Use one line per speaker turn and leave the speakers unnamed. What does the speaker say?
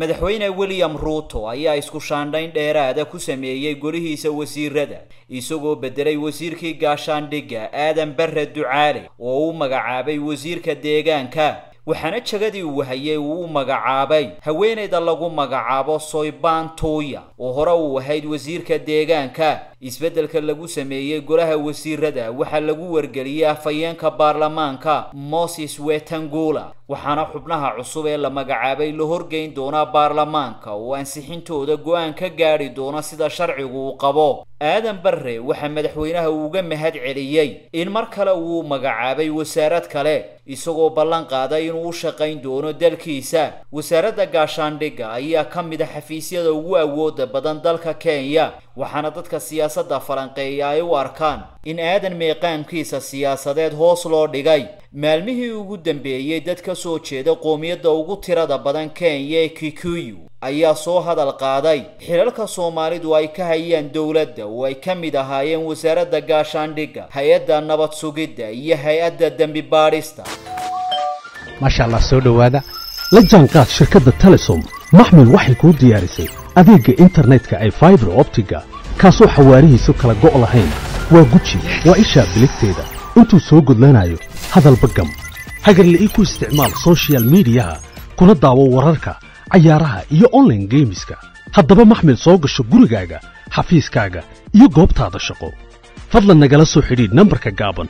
madaxweyne william ruuto ayaa isku shaandhayn dheeraada ku sameeyey golihiisa wasiirada isagoo bedelay wasiirkii gaashaandhigga aadan barre ducaale oo u magacaabay wasiirka deegaanka waxaana jagadii uu hayay uu magacaabay. Haweenayda lagu magacaabo soybaan tuuya oo hore uu ahayd wasiirka deegaanka. Isbeddelka lagu sameeyey golaha wasiirada waxaa lagu wargeliyey afhayeenka baarlamaanka moses wetangula. Waxaana xubnaha cusub ee la magacaabay la horgeyn doonaa baarlamaanka. Oo ansixintooda go'aan ka gaadhi doona sida sharcigu uu qabo aadan barre waxaa madaxweynaha uga mahad celiyey in mar kale uu magacaabay wasaarad kale isagoo ballan qaaday inuu u shaqayn doono dalkiisa. Wasaaradda gaashaandhigga ayaa ka mid a xafiisyada ugu awooda badan dalka kenya waxaana dadka siyaasadda falanqeeya ay u arkaan in aadan meeqaamkiisa siyaasadeed hoos loo dhigay. Maalmihii ugu dambeeyey dad ka soo jeeda qoomiyadda ugu tirada badan kenya ee kikuyu ayaa soo hadal qaaday. Xilalka soomaalidu ay ka hayaan dowladda oo ay ka mid ahaayeen wasaaradda gaashaandhigga hay'adda nabad sugidda iyo hay'adda dembi baadhista
maasha allah soo dhowaada. La jaanqaad shirkadda telesom. Maxmil waxay kuu diyaarisay adeegga internetka ay faibar optiga kaasoo xawaarihiisu kala go' lahayn. Waa guji waa ishaa biligteeda. Intuu soo gudlanayo hadalba gam. Hagarla ii ku isticmaal sochial midiyaha kuna daawo wararka cayaaraha iyo onlaine geemiska haddaba maxmil soo gasho gurigaaga xafiiskaaga iyo goobtaada shaqo. Fadlan nagala soo xidhiidh nambarka gaaban